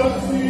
Grazie.